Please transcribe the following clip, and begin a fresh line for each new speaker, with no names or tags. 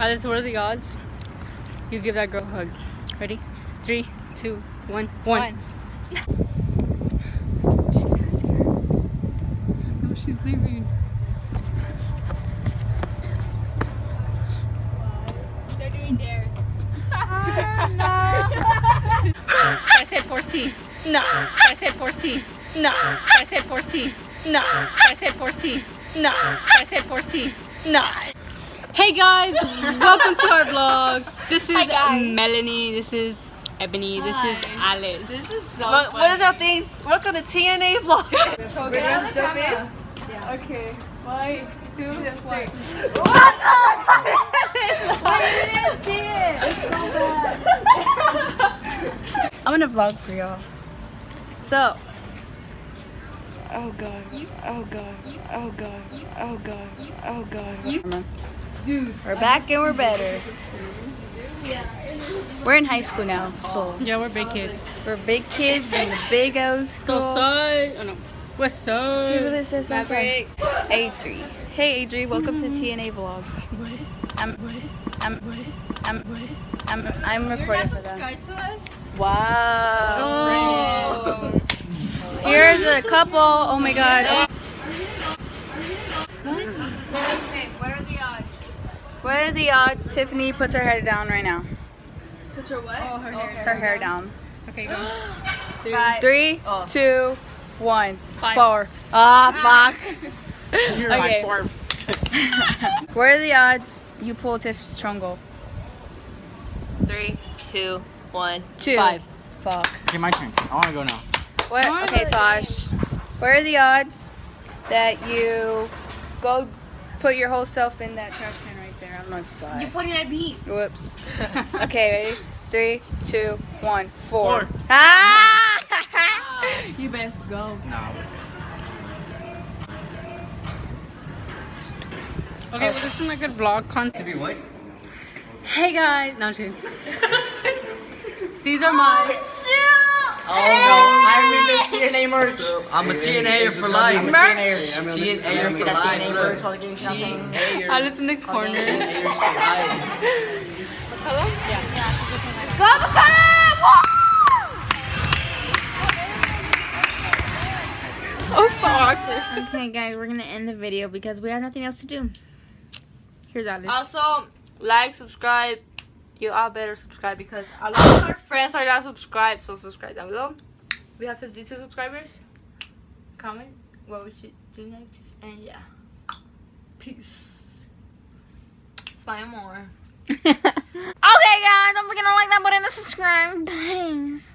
Alice, what are the odds? You give that girl a hug. Ready? Three, two, one, one. She's ask her. No, she's leaving.
They're doing dares.
I said 14.
No.
I said 14.
No.
I said 14.
No.
I said 14.
No.
I said 14.
No.
Hey guys, welcome to our vlogs. This is Melanie. This is Ebony. This is Alice.
This is so what, what is our things? Welcome to TNA vlog. so we're gonna jump in. Yeah. Okay. One, two, three. I'm gonna vlog for y'all. So. Oh god. Oh god. Oh god. Oh god. Oh god. Dude. We're back and we're better. We're in high school now, so
Yeah, we're big kids.
we're big kids in the big O school.
So side. Oh no. West side.
She really says so sorry. Adri. Hey Adri, welcome to TNA Vlogs. What? I'm I'm I'm I'm I'm recording for them. Wow.
Oh.
Here's a couple. Oh my god. what are the odds? What are the odds Tiffany puts her head down right now?
Oh, her hair.
Her hair down.
Okay, go.
Three,
Oh.
two, one,
Five.
four. Ah, fuck.
You're
Okay.
like four.
What are the odds you pull Tiff's trungle?
Three, two, one,
Two.
five.
Fuck.
Okay, my turn. I want to go now.
What? Okay, Tosh. What are the odds that you go put your whole self in that trash can right there? I don't know if you saw it.
You putting that beat.
Whoops. Okay, ready? Three, two, one, four.
Four.
Ah!
You best go.
No.
Okay, well, this is not good vlog content.
Be what?
Hey guys. No, I'm just kidding. These are my.
Oh no, I'm in the TNA merch.
I'm a TNA for life.
I'm a
Merch.
TNA.
TNA for life. Look. TNA
I was in the corner.
for life.
Go, McCullough!
Oh, so awkward.
Okay, guys, we're gonna end the video because we have nothing else to do. Here's Alice.
Also, like, subscribe. You all better subscribe because a lot of our friends are not subscribed. So subscribe down below. We have 52 subscribers. Comment what we should do next. And yeah. Peace. Smile more.
okay, guys, don't forget to like that button and subscribe. Thanks.